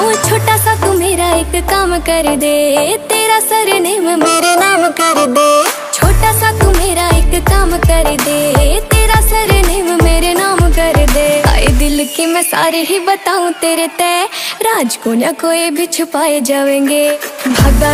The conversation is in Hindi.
ओ छोटा सा तू मेरा एक काम कर दे, तेरा सर नेम मेरे नाम कर दे। छोटा सा तू मेरा एक काम कर दे, तेरा सर नेम मेरे नाम कर दे। आए दिल की मैं सारे ही बताऊँ तेरे तय, राज को ना कोई भी छुपाए जाएँगे। भागा